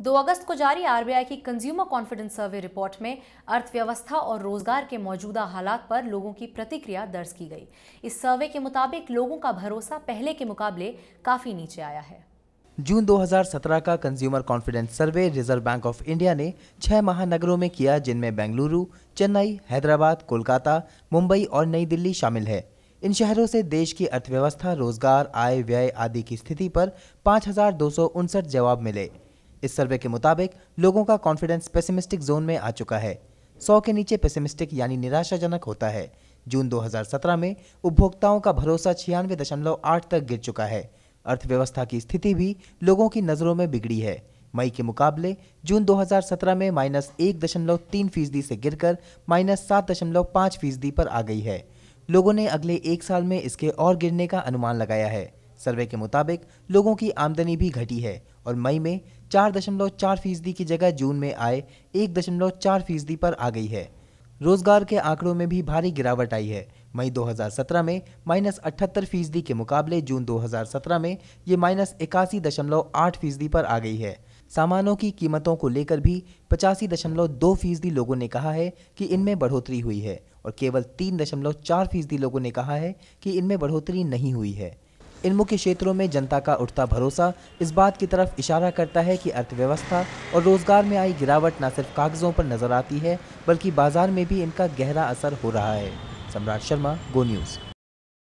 2 अगस्त को जारी आरबीआई की कंज्यूमर कॉन्फिडेंस सर्वे रिपोर्ट में अर्थव्यवस्था और रोज़गार के मौजूदा हालात पर लोगों की प्रतिक्रिया दर्ज की गई। इस सर्वे के मुताबिक लोगों का भरोसा पहले के मुकाबले काफ़ी नीचे आया है। जून 2017 का consumer confidence survey reserve bank of India ने छह महानगरों में किया, जिनमें बेंगलुरु, चेन्नई, हैदराबाद, कोलकाता, मुंबई और नई दिल्ली शामिल है। इन शहरों से देश की अर्थव्यवस्था, रोज़गार, आय, व्यय आदि की स्थिति पर पाँच हज़ार दो सौ उनसठ जवाब मिले। इस सर्वे के मुताबिक लोगों का कॉन्फिडेंस पेसिमिस्टिक जोन में आ चुका है। सौ के नीचे पेसिमिस्टिक यानी निराशाजनक होता है। जून 2017 में उपभोक्ताओं का भरोसा छियानवे दशमलव आठ तक गिर चुका है। अर्थव्यवस्था की स्थिति भी लोगों की नज़रों में बिगड़ी है। मई के मुकाबले जून 2017 में माइनस एक दशमलव तीन फ़ीसदी से गिरकर माइनस सात दशमलव पाँच फ़ीसदी पर आ गई है। लोगों ने अगले एक साल में इसके और गिरने का अनुमान लगाया है। सर्वे के मुताबिक लोगों की आमदनी भी घटी है और मई में चार दशमलव चार फ़ीसदी की जगह जून में आए एक दशमलव चार फ़ीसदी पर आ गई है। रोज़गार के आंकड़ों में भी भारी गिरावट आई है। मई 2017 में माइनस अठहत्तर फ़ीसदी के मुकाबले जून 2017 में ये माइनस इक्यासी दशमलव आठ फ़ीसदी पर आ गई है। सामानों की कीमतों को लेकर भी पचासी दशमलव दो फ़ीसदी लोगों ने कहा है कि इनमें बढ़ोतरी हुई है और केवल तीन दशमलव चार फ़ीसदी लोगों ने कहा है कि इनमें बढ़ोतरी नहीं हुई है। इन मुख्य क्षेत्रों में जनता का उठता भरोसा इस बात की तरफ़ इशारा करता है कि अर्थव्यवस्था और रोज़गार में आई गिरावट न सिर्फ़ कागजों पर नज़र आती है, बल्कि बाज़ार में भी इनका गहरा असर हो रहा है। सम्राट शर्मा, गो न्यूज़।